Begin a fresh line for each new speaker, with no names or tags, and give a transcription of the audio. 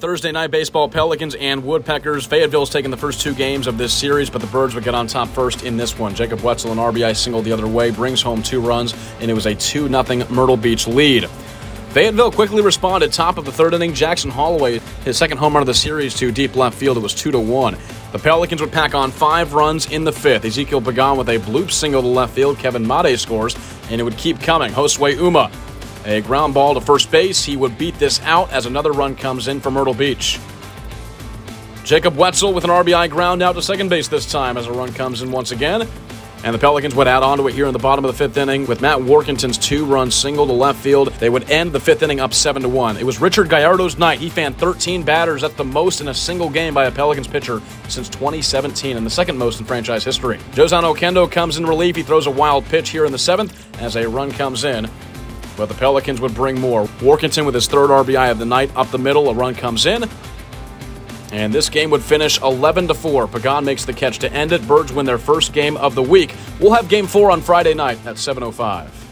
Thursday night baseball, Pelicans and Woodpeckers. Fayetteville's taking the first two games of this series, but the Birds would get on top first in this one. Jacob Wetzel, an RBI single the other way, brings home two runs, and it was a 2 0 Myrtle Beach lead. Fayetteville quickly responded. Top of the third inning, Jackson Holloway, his second home run of the series to deep left field. It was 2 to 1. The Pelicans would pack on five runs in the fifth. Ezequiel Pagan with a bloop single to left field. Kevin Made scores, and it would keep coming. Josue Huma a ground ball to first base. He would beat this out as another run comes in for Myrtle Beach. Jacob Wetzel with an RBI ground out to second base this time as a run comes in once again. And the Pelicans would add on to it here in the bottom of the fifth inning with Matt Warkentin's two-run single to left field. They would end the fifth inning up seven to one. It was Richard Gallardo's night. He fanned 13 batters. That's the most in a single game by a Pelicans pitcher since 2017, and the second most in franchise history. Josan Oquendo comes in relief. He throws a wild pitch here in the seventh as a run comes in but the Pelicans would bring more. Warkentin with his third RBI of the night up the middle, a run comes in. And this game would finish 11 to 4. Pagan makes the catch to end it. Birds win their first game of the week. We'll have game 4 on Friday night at 7:05.